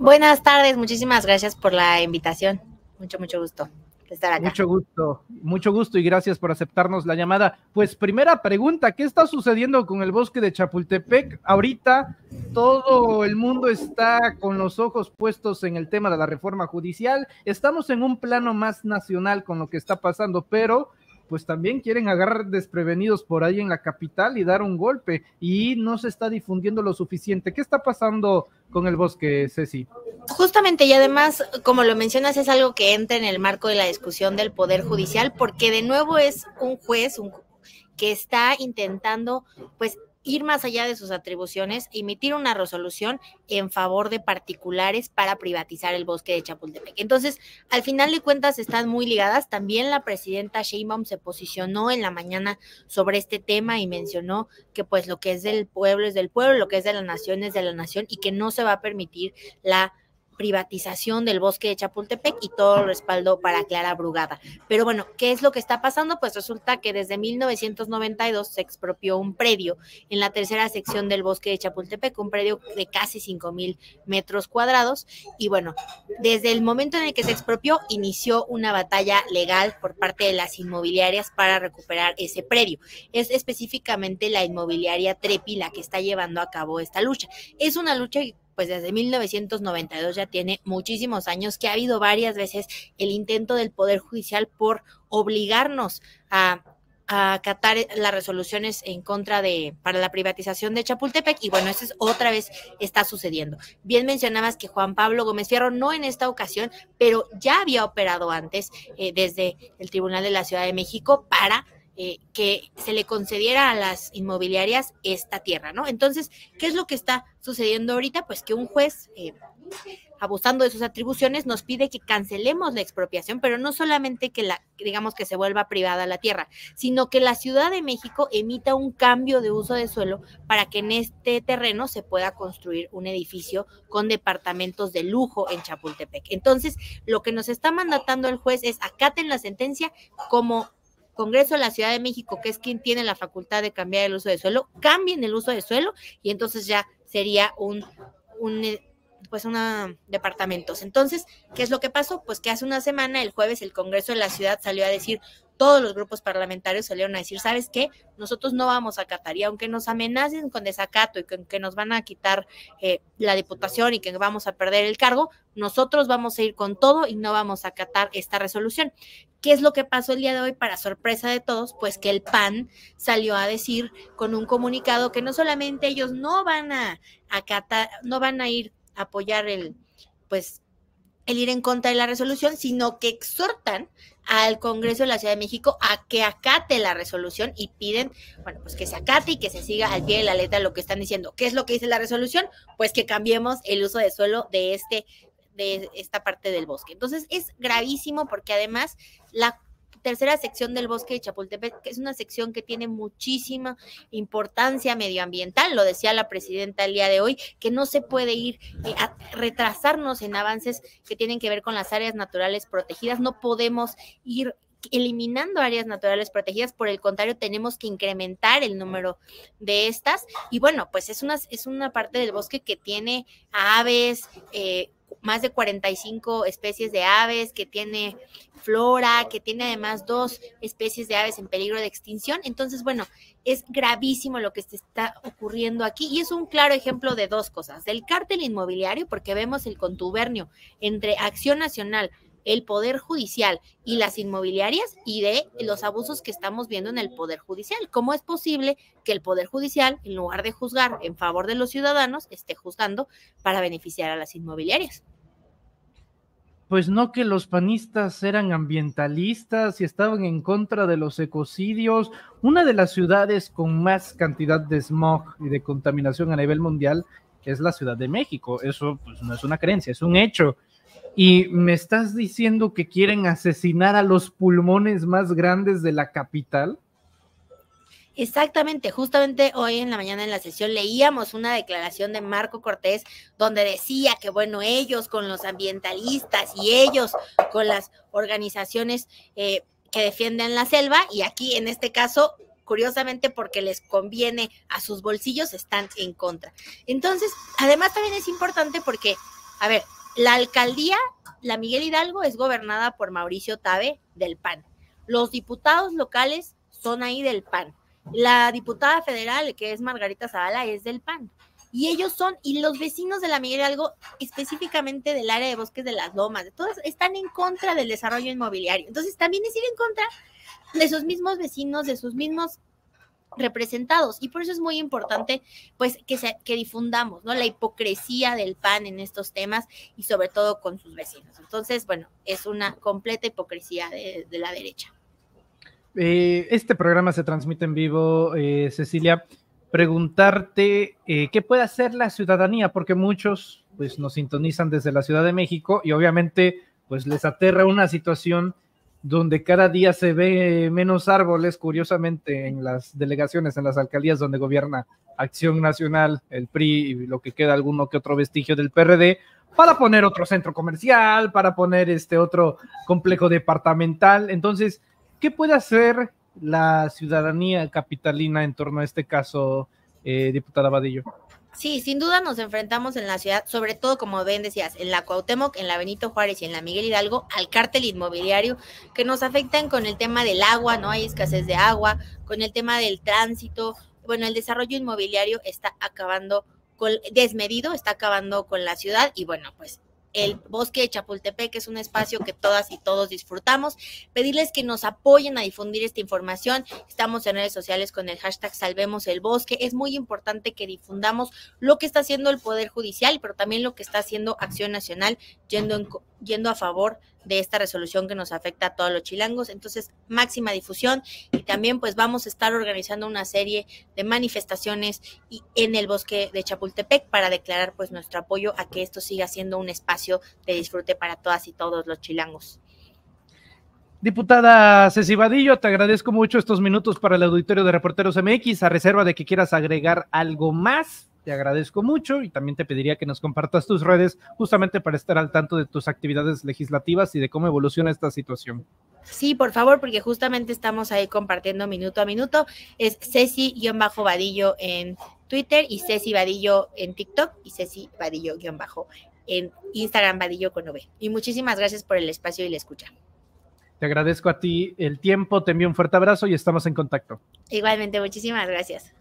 Buenas tardes, muchísimas gracias por la invitación. Mucho, mucho gusto. Estar acá. Mucho gusto, mucho gusto y gracias por aceptarnos la llamada. Pues primera pregunta, ¿qué está sucediendo con el bosque de Chapultepec? Ahorita todo el mundo está con los ojos puestos en el tema de la reforma judicial. Estamos en un plano más nacional con lo que está pasando, pero pues también quieren agarrar desprevenidos por ahí en la capital y dar un golpe y no se está difundiendo lo suficiente. ¿Qué está pasando con el bosque, Ceci? Justamente y además, como lo mencionas, es algo que entra en el marco de la discusión del Poder Judicial porque de nuevo es un juez un, que está intentando pues ir más allá de sus atribuciones, emitir una resolución en favor de particulares para privatizar el bosque de Chapultepec. Entonces, al final de cuentas están muy ligadas. También la presidenta Sheinbaum se posicionó en la mañana sobre este tema y mencionó que pues lo que es del pueblo es del pueblo, lo que es de la nación es de la nación y que no se va a permitir la privatización del bosque de Chapultepec y todo el respaldo para Clara Brugada. Pero bueno, ¿qué es lo que está pasando? Pues resulta que desde 1992 se expropió un predio en la tercera sección del bosque de Chapultepec, un predio de casi 5 mil metros cuadrados. Y bueno, desde el momento en el que se expropió, inició una batalla legal por parte de las inmobiliarias para recuperar ese predio. Es específicamente la inmobiliaria Trepi la que está llevando a cabo esta lucha. Es una lucha pues desde 1992 ya tiene muchísimos años, que ha habido varias veces el intento del Poder Judicial por obligarnos a acatar las resoluciones en contra de para la privatización de Chapultepec y bueno, eso es otra vez está sucediendo. Bien mencionabas que Juan Pablo Gómez Fierro no en esta ocasión, pero ya había operado antes eh, desde el Tribunal de la Ciudad de México para eh, que se le concediera a las inmobiliarias esta tierra, ¿no? Entonces, ¿qué es lo que está sucediendo ahorita? Pues que un juez, eh, abusando de sus atribuciones, nos pide que cancelemos la expropiación, pero no solamente que la, digamos que se vuelva privada la tierra, sino que la Ciudad de México emita un cambio de uso de suelo para que en este terreno se pueda construir un edificio con departamentos de lujo en Chapultepec. Entonces, lo que nos está mandatando el juez es acaten la sentencia como Congreso de la Ciudad de México, que es quien tiene la facultad de cambiar el uso de suelo, cambien el uso de suelo y entonces ya sería un, un eh, pues una departamentos. Entonces, ¿qué es lo que pasó? Pues que hace una semana, el jueves, el Congreso de la Ciudad salió a decir, todos los grupos parlamentarios salieron a decir, ¿sabes qué? Nosotros no vamos a acatar y aunque nos amenacen con desacato y que, nos van a quitar eh, la diputación y que vamos a perder el cargo, nosotros vamos a ir con todo y no vamos a acatar esta resolución. ¿Qué es lo que pasó el día de hoy para sorpresa de todos? Pues que el PAN salió a decir con un comunicado que no solamente ellos no van a acatar, no van a ir a apoyar el, pues, el ir en contra de la resolución, sino que exhortan al Congreso de la Ciudad de México a que acate la resolución y piden, bueno, pues que se acate y que se siga al pie de la letra lo que están diciendo. ¿Qué es lo que dice la resolución? Pues que cambiemos el uso de suelo de este de esta parte del bosque. Entonces es gravísimo porque además la tercera sección del bosque de Chapultepec, que es una sección que tiene muchísima importancia medioambiental, lo decía la presidenta el día de hoy, que no se puede ir eh, a retrasarnos en avances que tienen que ver con las áreas naturales protegidas, no podemos ir eliminando áreas naturales protegidas, por el contrario, tenemos que incrementar el número de estas. Y bueno, pues es una, es una parte del bosque que tiene aves, eh, más de 45 especies de aves, que tiene flora, que tiene además dos especies de aves en peligro de extinción. Entonces, bueno, es gravísimo lo que está ocurriendo aquí y es un claro ejemplo de dos cosas, del cártel inmobiliario, porque vemos el contubernio entre Acción Nacional, el Poder Judicial y las inmobiliarias y de los abusos que estamos viendo en el Poder Judicial. ¿Cómo es posible que el Poder Judicial, en lugar de juzgar en favor de los ciudadanos, esté juzgando para beneficiar a las inmobiliarias? pues no que los panistas eran ambientalistas y estaban en contra de los ecocidios. Una de las ciudades con más cantidad de smog y de contaminación a nivel mundial es la Ciudad de México. Eso pues, no es una creencia, es un hecho. Y me estás diciendo que quieren asesinar a los pulmones más grandes de la capital. Exactamente, justamente hoy en la mañana en la sesión leíamos una declaración de Marco Cortés donde decía que, bueno, ellos con los ambientalistas y ellos con las organizaciones eh, que defienden la selva y aquí en este caso curiosamente porque les conviene a sus bolsillos, están en contra. Entonces, además también es importante porque A ver, la alcaldía, la Miguel Hidalgo, es gobernada por Mauricio Tabe del PAN. Los diputados locales son ahí del PAN. La diputada federal, que es Margarita Zavala, es del PAN. Y ellos son, y los vecinos de la Miguel Hidalgo, específicamente del área de bosques de las lomas, están en contra del desarrollo inmobiliario. Entonces, también es ir en contra de sus mismos vecinos, de sus mismos representados. Y por eso es muy importante pues que, se, que difundamos no la hipocresía del PAN en estos temas y sobre todo con sus vecinos. Entonces bueno es una completa hipocresía de, la derecha. Eh, este programa se transmite en vivo eh, Cecilia. Preguntarte eh, qué puede hacer la ciudadanía porque muchos pues nos sintonizan desde la Ciudad de México y obviamente pues les aterra una situación donde cada día se ve menos árboles, curiosamente, en las delegaciones, en las alcaldías donde gobierna Acción Nacional, el PRI y lo que queda alguno que otro vestigio del PRD, para poner otro centro comercial, para poner este otro complejo departamental. Entonces, ¿qué puede hacer la ciudadanía capitalina en torno a este caso, eh, diputada Vadillo? Sí, sin duda nos enfrentamos en la ciudad, sobre todo como ven decías, en la Cuauhtémoc, en la Benito Juárez y en la Miguel Hidalgo, al cártel inmobiliario que nos afectan con el tema del agua, no hay escasez de agua, con el tema del tránsito, bueno, el desarrollo inmobiliario está acabando con desmedido, está acabando con la ciudad y bueno, pues el bosque de Chapultepec es un espacio que todas y todos disfrutamos. Pedirles que nos apoyen a difundir esta información. Estamos en redes sociales con el hashtag Salvemos el Bosque. Es muy importante que difundamos lo que está haciendo el Poder Judicial, pero también lo que está haciendo Acción Nacional, yendo, yendo a favor de esta resolución que nos afecta a todos los chilangos. Entonces, máxima difusión y también pues vamos a estar organizando una serie de manifestaciones y en el bosque de Chapultepec para declarar pues nuestro apoyo a que esto siga siendo un espacio de disfrute para todas y todos los chilangos. Diputada Ceci Vadillo, te agradezco mucho estos minutos para el auditorio de Reporteros MX, a reserva de que quieras agregar algo más te agradezco mucho y también te pediría que nos compartas tus redes justamente para estar al tanto de tus actividades legislativas y de cómo evoluciona esta situación. Sí, por favor, porque justamente estamos ahí compartiendo minuto a minuto. Es Ceci-Vadillo en Twitter y Ceci Vadillo en TikTok y Ceci Vadillo-Bajo en Instagram Vadillo con V. Y muchísimas gracias por el espacio y la escucha. Te agradezco a ti el tiempo, te envío un fuerte abrazo y estamos en contacto. Igualmente, muchísimas gracias.